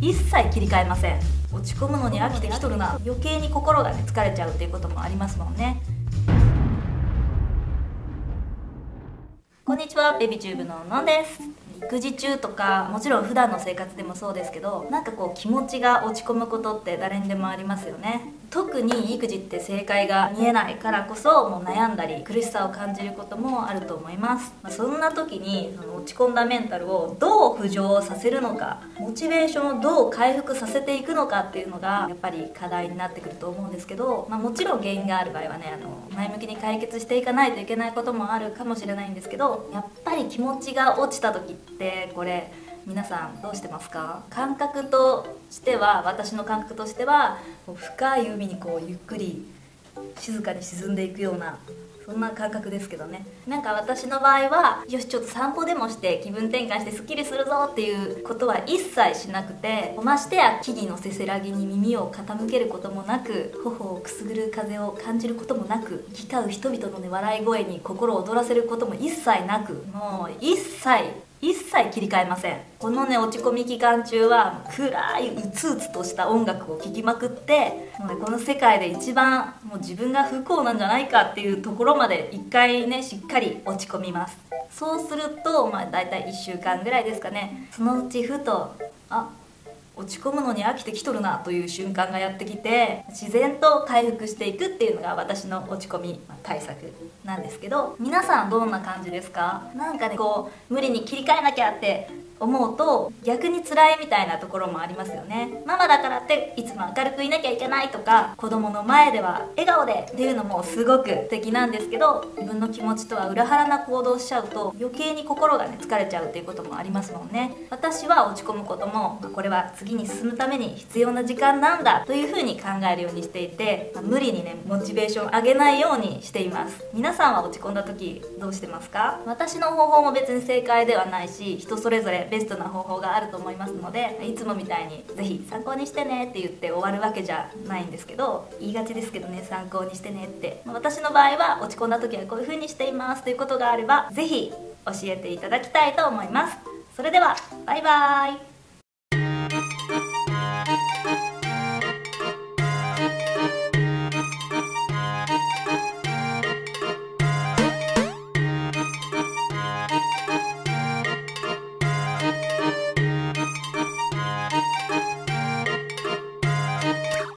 一切切り替えません。落ち込むのに飽きてきとるな。余計に心がね疲れちゃうっていうこともありますもんね。こんにちは。ベビチューブののんです。育児中とかもちろん普段の生活でもそうですけどなんかこう気持ちが落ち込むことって誰にでもありますよね。特に育児って正解が見えないからこそもう悩んだり苦しさを感じることもあると思います、まあ、そんな時にその落ち込んだメンタルをどう浮上させるのかモチベーションをどう回復させていくのかっていうのがやっぱり課題になってくると思うんですけど、まあ、もちろん原因がある場合はねあの前向きに解決していかないといけないこともあるかもしれないんですけどやっぱり気持ちが落ちた時ってこれ皆さんどうしてますか？感覚としては私の感覚としては深い海にこうゆっくり静かに沈んでいくようなそんな感覚ですけどね。なんか私の場合はよしちょっと散歩でもして気分転換してスッキリするぞっていうことは一切しなくてましてや木々のせせらぎに耳を傾けることもなく頬をくすぐる風を感じることもなく行き交う人々のね笑い声に心を躍らせることも一切なくもう一切一切切り替えません。このね落ち込み期間中は暗いうつうつとした音楽を聴きまくってもう、ね、この世界で一番もう自分が不幸なんじゃないかっていうところまで一回ねしっかり落ち込みます。そうするとまあ大体1週間ぐらいですかね。そのうちふとあ落ち込むのに飽きてきとるなという瞬間がやってきて自然と回復していくっていうのが私の落ち込み対策なんですけど皆さんどんな感じですか？なんかねこう無理に切り替えなきゃって思うと逆に辛いみたいなところもありますよね。ママだからっていつも明るくいなきゃいけないとか子供の前では笑顔でっていうのもすごく素敵なんですけど自分の気持ちとは裏腹な行動しちゃうと余計に心がね疲れちゃうっていうこともありますもんね。私は落ち込むこともこれは次次に進むために必要な時間なんだというふうに考えるようにしていて無理にねモチベーション上げないようにしています。皆さんは落ち込んだ時どうしてますか？私の方法も別に正解ではないし人それぞれベストな方法があると思いますのでいつもみたいに是非参考にしてねって言って終わるわけじゃないんですけど言いがちですけどね参考にしてねって。私の場合は落ち込んだ時はこういう風にしていますということがあれば是非教えていただきたいと思います。それではバイバーイ。Bye.